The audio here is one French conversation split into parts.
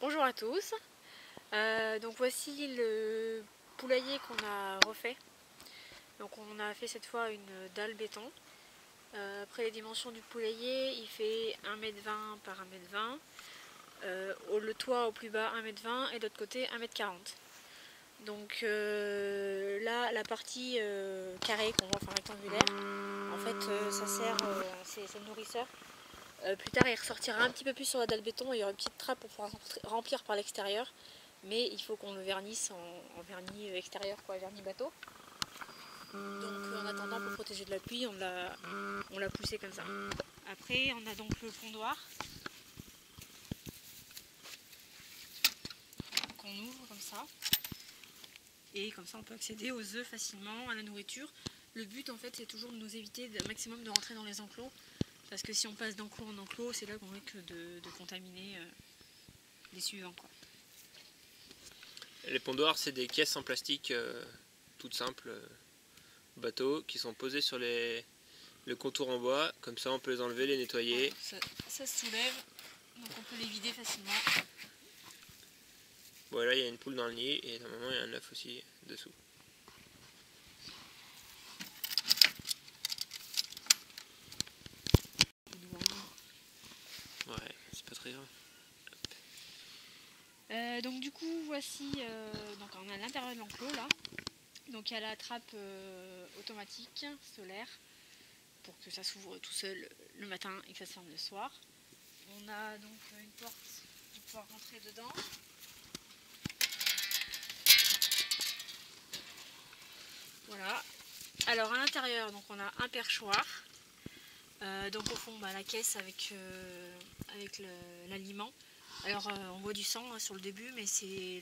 Bonjour à tous. Euh, donc voici le poulailler qu'on a refait. Donc on a fait cette fois une dalle béton. Euh, après les dimensions du poulailler, il fait 1m20 par 1m20. Euh, le toit au plus bas 1m20 et de l'autre côté 1m40. Donc là, la partie carrée qu'on voit, enfin rectangulaire, en fait ça sert, c'est le nourrisseur euh, plus tard, il ressortira un petit peu plus sur la dalle béton et il y aura une petite trappe pour pouvoir remplir par l'extérieur. Mais il faut qu'on le vernisse en, vernis extérieur, quoi, vernis bateau. Donc en attendant, pour protéger de la pluie, on l'a poussé comme ça. Après, on a donc le pondoir qu'on ouvre comme ça. Et comme ça, on peut accéder aux œufs facilement, à la nourriture. Le but, en fait, c'est toujours de nous éviter un maximum de rentrer dans les enclos parce que si on passe d'enclos en enclos, c'est là qu'on risque de, de contaminer euh, les suivants. Quoi. Les pondoirs, c'est des caisses en plastique euh, toutes simples, euh, bateaux, qui sont posées sur les, le contour en bois. Comme ça, on peut les enlever, les nettoyer. ça, se soulève, donc on peut les vider facilement. Voilà, il y a une poule dans le nid et normalement il y a un œuf aussi dessous. Euh, donc du coup voici euh, donc on a l'intérieur de l'enclos là. Donc il y a la trappe euh, automatique solaire pour que ça s'ouvre tout seul le matin et que ça se ferme le soir. On a donc une porte pour pouvoir rentrer dedans. Voilà. Alors à l'intérieur donc on a un perchoir donc au fond bah, la caisse avec, avec l'aliment alors euh, on voit du sang hein, sur le début, mais c'est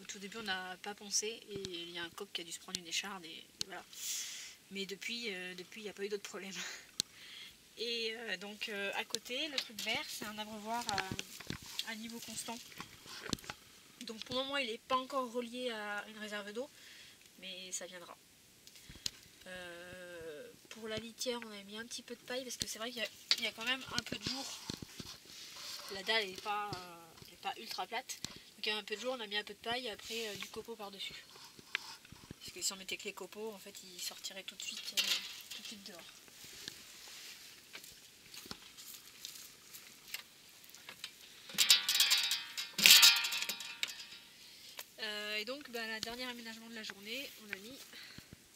au tout début on n'a pas pensé et il y a un coq qui a dû se prendre une écharde et voilà. Mais depuis, euh, depuis il n'y a pas eu d'autres problèmes. Et euh, donc à côté, le truc vert, c'est un abreuvoir à, niveau constant. Donc pour le moment il n'est pas encore relié à une réserve d'eau, mais ça viendra. Pour la litière, on a mis un petit peu de paille parce que c'est vrai qu'il y, a quand même un peu de jour la dalle n'est pas, euh, pas ultra plate. Donc il y a un peu de jour, on a mis un peu de paille et après euh, du copeau par-dessus. Parce que si on mettait que les copeaux, en fait, ils sortiraient tout de suite, euh, tout de suite dehors. et donc, bah, la dernière aménagement de la journée, on a mis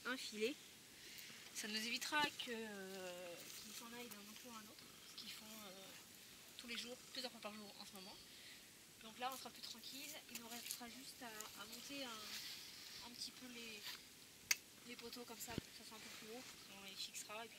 un filet. Ça nous évitera qu'ils s'en aillent d'un enclos à un autre les jours, plusieurs fois par jour en ce moment. Donc là, on sera plus tranquille. Il nous restera juste à, monter un, petit peu les, les, poteaux comme ça pour que ça soit un peu plus haut. On les fixera et puis